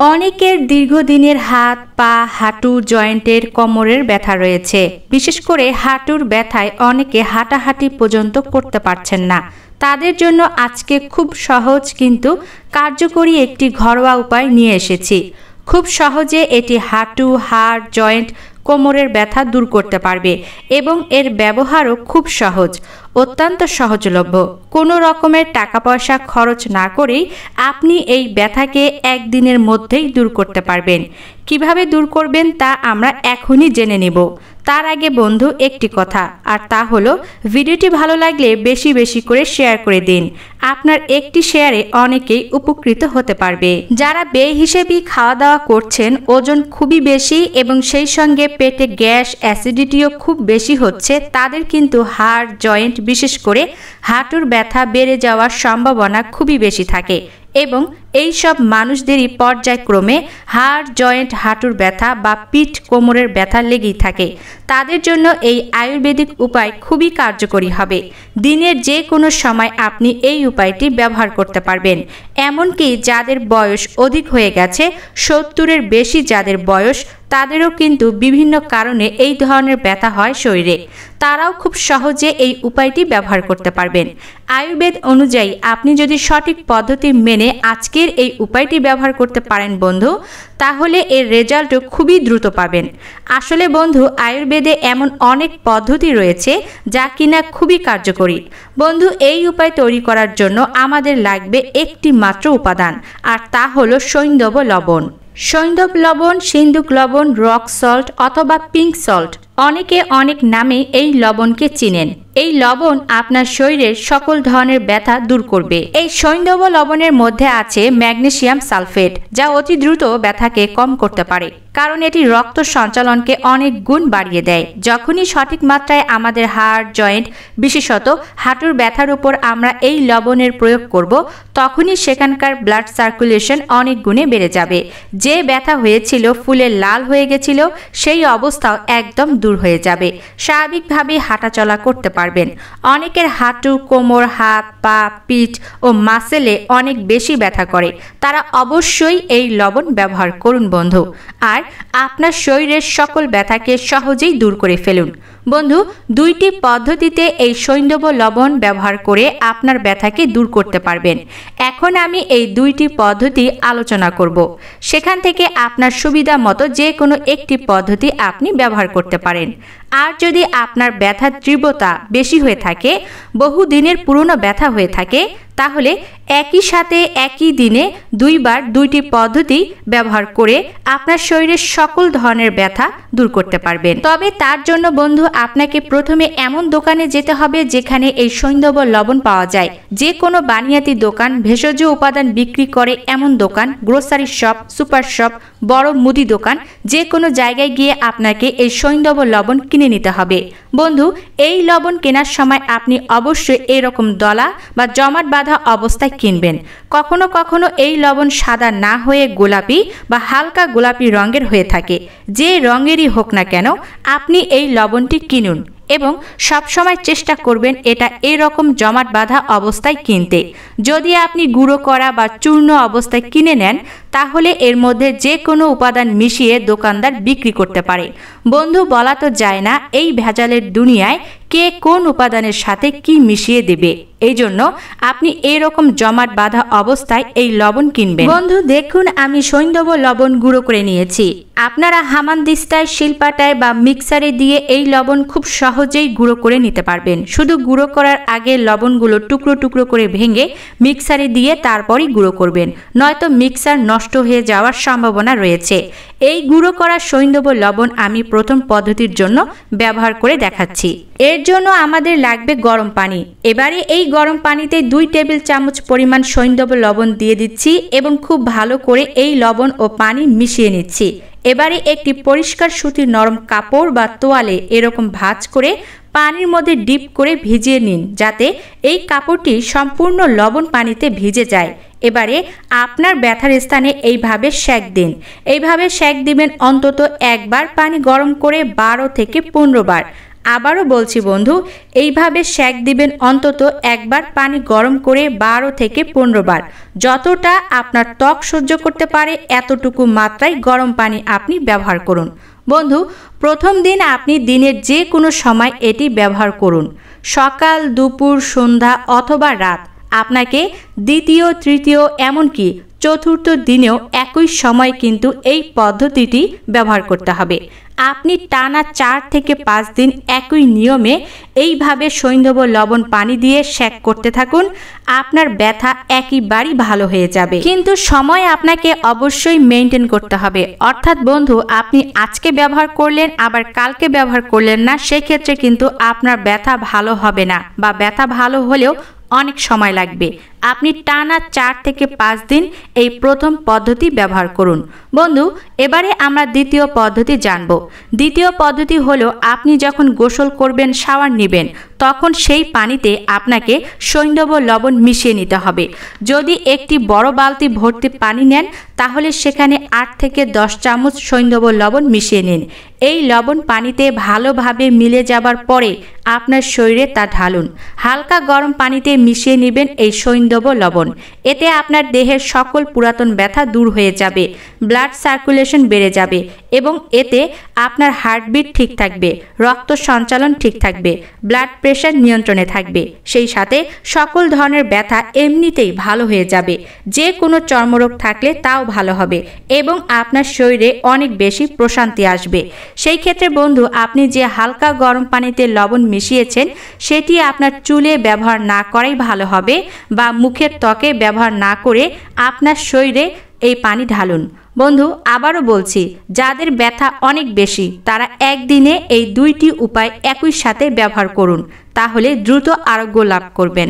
অনেকের দীর্ঘদিনের হাত, পা, হাঁটু জয়েন্টের কোমরের ব্যথা রয়েছে। বিশেষ করে হাঁটুর ব্যথায় অনেকে হাঁটাহাঁটি পর্যন্ত করতে পারছেন না। তাদের জন্য আজকে খুব সহজ কিন্তু কার্যকরী একটি ঘরোয়া উপায় নিয়ে এসেছি। খুব সহজে এটি হাঁটু, হাড়, জয়েন্ট, কোমরের ব্যথা দূর করতে পারবে এবং এর ব্যবহারও খুব সহজ। অত্যন্ত সহজলভ্য। কোনো রকমের টাকা পয়সা খরচ না করেই আপনি এই ব্যথাকে একদিনের মধ্যেই দূর করতে পারবেন। কীভাবে দূর করবেন তা আমরা এখনই জেনে নেব। তার আগে বন্ধু, একটি কথা, আর তা হলো, ভিডিওটি ভালো লাগলে বেশি বেশি করে শেয়ার করে দিন। আপনার একটি শেয়ারে অনেকেই উপকৃত হতে পারবে। যারা বে হিসেবে খাওয়া দাওয়া করছেন, ওজন খুবই বেশি এবং সেই সঙ্গে পেটে গ্যাস, অ্যাসিডিটিও খুব বেশি হচ্ছে, তাদের কিন্তু হাড়, জয়েন্ট বিশেষ করে হাঁটুর ব্যথা বেড়ে যাওয়ার সম্ভাবনা খুবই বেশি থাকে এবং এই সব মানুষদেরই পর্যায়ক্রমে হাড়, জয়েন্ট, হাঁটুর ব্যথা বা পিঠ, কোমরের ব্যথা লেগেই থাকে। তাদের জন্য এই আয়ুর্বেদিক উপায় খুবই কার্যকরী হবে। দিনের যে কোনো সময় আপনি এই উপায়টি ব্যবহার করতে পারবেন। এমনকি যাদের বয়স অধিক হয়ে গেছে, সত্তরের বেশি যাদের বয়স, তাদেরও কিন্তু বিভিন্ন কারণে এই ধরনের ব্যথা হয় শরীরে। তারাও খুব সহজে এই উপায়টি ব্যবহার করতে পারবেন। আয়ুর্বেদ অনুযায়ী আপনি যদি সঠিক পদ্ধতি মেনে আজকের এই উপায়টি ব্যবহার করতে পারেন বন্ধু, তাহলে এর রেজাল্টও খুবই দ্রুত পাবেন। আসলে বন্ধু, আয়ুর্বেদে এমন অনেক পদ্ধতি রয়েছে যা কিনা খুবই কার্যকরী। বন্ধু, এই উপায় তৈরি করার জন্য আমাদের লাগবে একটি মাত্র উপাদান, আর তা হলো সৈন্দব লবণ। সৈন্দব লবণ সিন্দুক লবণ, রক সল্ট অথবা পিঙ্ক সল্ট অনেকে অনেক নামে এই লবণকে চিনেন। এই লবণ আপনার শরীরের সকল ধরনের ব্যথা দূর করবে। এই সৈন্দব লবণের মধ্যে আছে ম্যাগনেশিয়াম সালফেট, যা অতি দ্রুত ব্যথাকে কম করতে পারে, কারণ এটি রক্ত সঞ্চালনকে অনেক গুণ বাড়িয়ে দেয়। যখনই সঠিক মাত্রায় আমাদের হাড়, জয়েন্ট, বিশেষত হাঁটুর ব্যথার উপর আমরা এই লবণের প্রয়োগ করব, তখনই সেখানকার ব্লাড সার্কুলেশন অনেক গুণে বেড়ে যাবে। যে ব্যথা হয়েছিল, ফুলে লাল হয়ে গেছিল, সেই অবস্থাও একদম দূর হয়ে যাবে। স্বাভাবিকভাবে হাঁটাচলা করতে পারবেন। অনেকের হাঁটু, কোমর, হাত, পা, পিঠ ও মাসেলে অনেক বেশি ব্যথা করে। তারা অবশ্যই এই লবণ ব্যবহার করুন, বন্ধু। আর আপনার শরীরের সকল ব্যথাকে সহজেই দূর করে ফেলুন। বন্ধু, দুইটি পদ্ধতিতে এই সৈন্যব লবণ ব্যবহার করে আপনার ব্যথাকে দূর করতে পারবেন। এখন আমি এই দুইটি পদ্ধতি আলোচনা করব। সেখান থেকে আপনার সুবিধা মতো যে কোনো একটি পদ্ধতি আপনি ব্যবহার করতে পারেন। আর যদি আপনার ব্যথার তীব্রতা বেশি হয়ে থাকে বহু দিনের পুরনো ব্যথা হয়ে থাকে তাহলে একই সাথে একই দিনে দুইবার দুইটি পদ্ধতি ব্যবহার করে আপনার শরীরের সকল ধরনের ব্যথা দূর করতে পারবেন। তবে তার জন্য বন্ধু, আপনাকে প্রথমে এমন দোকানে যেতে হবে যেখানে এই সৈন্দব লবণ পাওয়া যায়। যে কোনো বানিয়াতি দোকান, ভেষজ উপাদান বিক্রি করে এমন দোকান, গ্রোসারি শপ, সুপার শপ, বড় মুদি দোকান যে কোনো জায়গায় গিয়ে আপনাকে এই সৈন্দব লবণ কিনে নিতে হবে। বন্ধু, এই লবণ কেনার সময় আপনি অবশ্যই এরকম দলা বা জমাট বাঁধা অবস্থায় কিনবেন। কখনো কখনো এই লবণ সাদা না হয়ে গোলাপি বা হালকা গোলাপি রঙের হয়ে থাকে। যে রঙেরই হোক না কেন, আপনি এই লবণটি কিনুন এবং সবসময় চেষ্টা করবেন এটা এরকম জমাট বাঁধা অবস্থায় কিনতে। যদি আপনি গুঁড়ো করা বা চূর্ণ অবস্থায় কিনে নেন, তাহলে এর মধ্যে যে কোনো উপাদান মিশিয়ে দোকানদার বিক্রি করতে পারে। বন্ধু, বলা তো যায় না, এই ভেজালের দুনিয়ায় কে কোন উপাদানের সাথে কি মিশিয়ে দেবে? এই জন্য আপনি এরকম জমাট বাঁধা অবস্থায় এই লবণ কিনবেন। বন্ধু, দেখুন, আমি সৈন্দব লবণ গুঁড়ো করে নিয়েছি। আপনারা হামানদিস্তায় শিল্পাটায় বা মিক্সারে দিয়ে এই লবণ খুব সহজেই গুঁড়ো করে নিতে পারবেন। শুধু গুঁড়ো করার আগে লবণগুলো টুকরো টুকরো করে ভেঙে মিক্সারে দিয়ে তারপরই গুঁড়ো করবেন। নয়তো মিক্সার নষ্ট হয়ে যাওয়ার সম্ভাবনা রয়েছে। এই গুঁড়ো করা সৈন্দব লবণ আমি প্রথম পদ্ধতির জন্য ব্যবহার করে দেখাচ্ছি। এর জন্য আমাদের লাগবে গরম পানি। এবারে এই গরম পানিতে দুই টেবিল চামচ পরিমাণ সৈন্দব লবণ দিয়ে দিচ্ছি এবং খুব ভালো করে এই লবণ ও পানি মিশিয়ে নিচ্ছি। এবারে একটি পরিষ্কার সুতির নরম কাপড় বা তোয়ালে এরকম ভাঁজ করে পানির মধ্যে ডিপ করে ভিজিয়ে নিন, যাতে এই কাপড়টি সম্পূর্ণ লবণ পানিতে ভিজে যায়। এবারে আপনার ব্যথার স্থানে এইভাবে শেক দিন। এইভাবে শেক দিবেন অন্তত একবার পানি গরম করে বারো থেকে পনেরো বার। আবারও বলছি বন্ধু, এইভাবে শ্যাক দিবেন অন্তত একবার পানি গরম করে বারো থেকে পনেরো বার। যতটা আপনার ত্বক সহ্য করতে পারে, এতটুকু মাত্রায় গরম পানি আপনি ব্যবহার করুন। বন্ধু, প্রথম দিন আপনি দিনের যে কোনো সময় এটি ব্যবহার করুন। সকাল, দুপুর, সন্ধ্যা অথবা রাত। আপনাকে দ্বিতীয়, তৃতীয়, এমনকি চতুর্থ দিনেও একই সময় কিন্তু এই পদ্ধতিটি ব্যবহার করতে হবে। আপনি টানা চার থেকে পাঁচ দিন একই নিয়মে এইভাবে সৈন্ধব লবণ পানি দিয়ে শেক করতে থাকুন। আপনার ব্যথা একইবারই ভালো হয়ে যাবে। কিন্তু সময় আপনাকে অবশ্যই মেনটেন করতে হবে। অর্থাৎ বন্ধু, আপনি আজকে ব্যবহার করলেন, আবার কালকে ব্যবহার করলেন না, সেক্ষেত্রে কিন্তু আপনার ব্যথা ভালো হবে না বা ব্যথা ভালো হলেও অনেক সময় লাগবে। আপনি টানা চার থেকে পাঁচ দিন এই প্রথম পদ্ধতি ব্যবহার করুন। বন্ধু, এবারে আমরা দ্বিতীয় পদ্ধতি জানব। দ্বিতীয় পদ্ধতি হলো আপনি যখন গোসল করবেন, শাওয়ার নেবেন, তখন সেই পানিতে আপনাকে সৈন্ধব লবণ মিশিয়ে নিতে হবে। যদি একটি বড় বালতি ভর্তি পানি নেন, তাহলে সেখানে আট থেকে দশ চামচ সৈন্ধব লবণ মিশিয়ে নিন। এই লবণ পানিতে ভালোভাবে মিলে যাবার পরে আপনার শরীরে তা ঢালুন। হালকা গরম পানিতে মিশিয়ে নেবেন এই সৈন্ধব লবণ। এতে আপনার দেহের সকল পুরাতন ব্যথা দূর হয়ে যাবে। ব্লাড সার্কুলেশন বেড়ে যাবে। এবং এতে আপনার হার্টবিট ঠিক থাকবে, রক্ত সঞ্চালন ঠিক থাকবে, ব্লাড প্রেশার নিয়ন্ত্রণে থাকবে। সেই সাথে সকল ধরনের ব্যথা এমনিতেই ভালো হয়ে যাবে। যে কোনো চর্মরোগ থাকলে তাও ভালো হবে এবং আপনার শরীরে অনেক বেশি প্রশান্তি আসবে। সেই ক্ষেত্রে বন্ধু, আপনি যে হালকা গরম পানিতে লবণ মিশিয়েছেন, সেটি আপনার চুলে ব্যবহার না করাই ভালো হবে বা মুখের ত্বকে ব্যবহার না করে আপনার শরীরে এই পানি ঢালুন। বন্ধু, আবারও বলছি, যাদের ব্যথা অনেক বেশি, তারা একদিনে এই দুইটি উপায় একই সাথে ব্যবহার করুন, তাহলে দ্রুত আরোগ্য লাভ করবেন।